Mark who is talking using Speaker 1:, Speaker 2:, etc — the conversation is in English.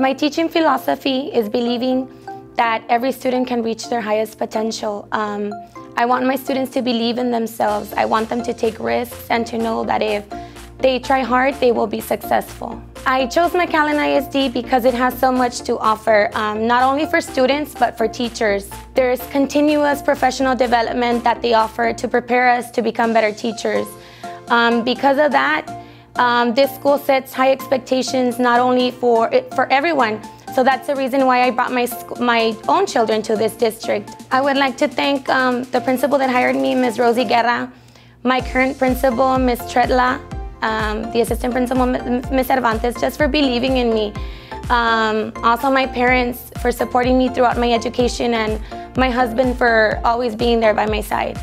Speaker 1: My teaching philosophy is believing that every student can reach their highest potential. Um, I want my students to believe in themselves. I want them to take risks and to know that if they try hard, they will be successful. I chose McAllen ISD because it has so much to offer, um, not only for students, but for teachers. There's continuous professional development that they offer to prepare us to become better teachers. Um, because of that, um, this school sets high expectations not only for, for everyone, so that's the reason why I brought my, my own children to this district. I would like to thank um, the principal that hired me, Ms. Rosie Guerra, my current principal, Ms. Tretla, um, the assistant principal, Ms. Cervantes, just for believing in me. Um, also my parents for supporting me throughout my education and my husband for always being there by my side.